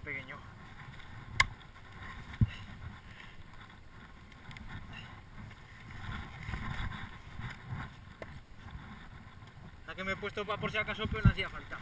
pequeño. La que me he puesto para por si acaso, pero no hacía falta.